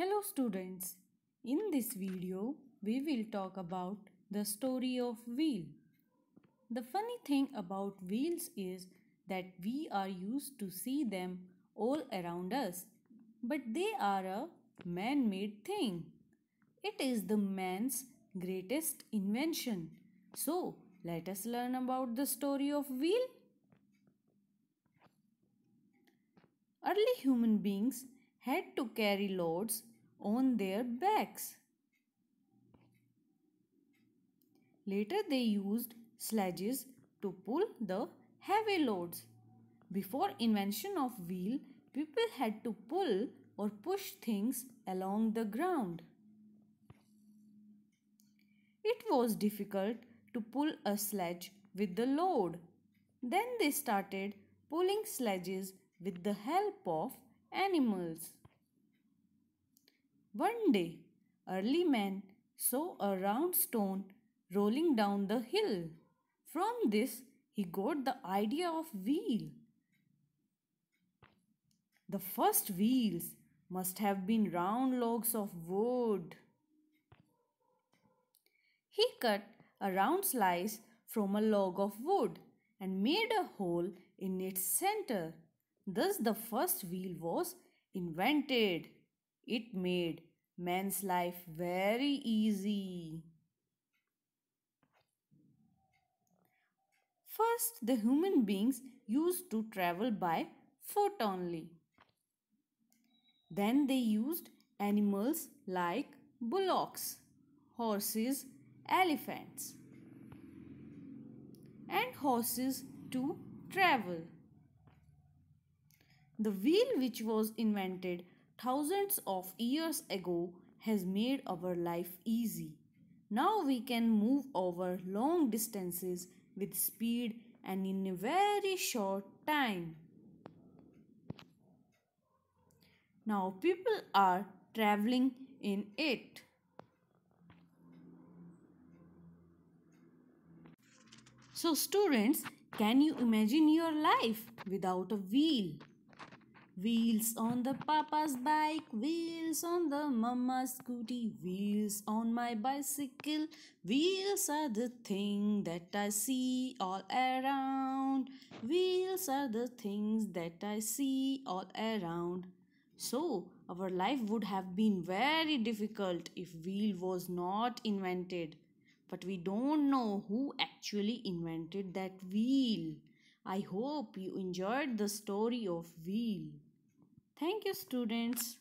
Hello students, in this video we will talk about the story of wheel. The funny thing about wheels is that we are used to see them all around us, but they are a man-made thing. It is the man's greatest invention. So, let us learn about the story of wheel. Early human beings had to carry loads on their backs. Later, they used sledges to pull the heavy loads. Before invention of wheel, people had to pull or push things along the ground. It was difficult to pull a sledge with the load. Then they started pulling sledges with the help of animals. One day, early man saw a round stone rolling down the hill. From this, he got the idea of wheel. The first wheels must have been round logs of wood. He cut a round slice from a log of wood and made a hole in its center. Thus, the first wheel was invented. It made man's life very easy. First, the human beings used to travel by foot only. Then they used animals like bullocks, horses, elephants, and horses to travel. The wheel, which was invented thousands of years ago, has made our life easy. Now we can move over long distances with speed and in a very short time. Now people are traveling in it. So students, can you imagine your life without a wheel? Wheels on the papa's bike, wheels on the mama's scooty, wheels on my bicycle. Wheels are the thing that I see all around. Wheels are the things that I see all around. So, our life would have been very difficult if wheel was not invented. But we don't know who actually invented that wheel. I hope you enjoyed the story of wheel. Thank you students.